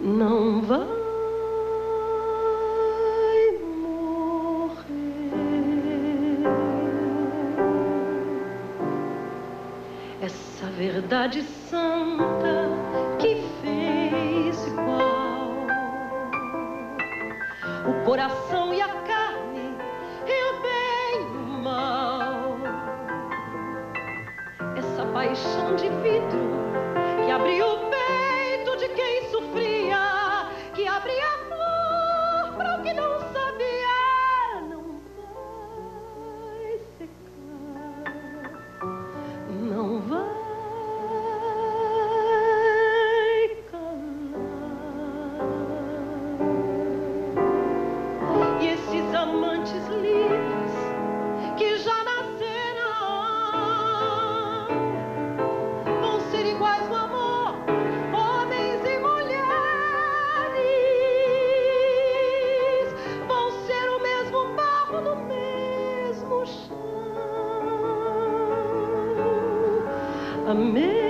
não vai. verdade santa que fez igual o coração e a carne e o bem e o mal. Essa paixão de vidro que abriu a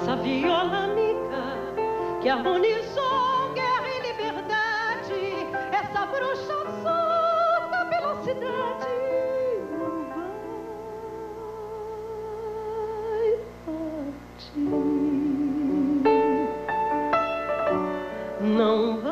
essa viola amiga que harmonizou guerra e liberdade, essa bruxa solta pela cidade. Não vai partir, não vai.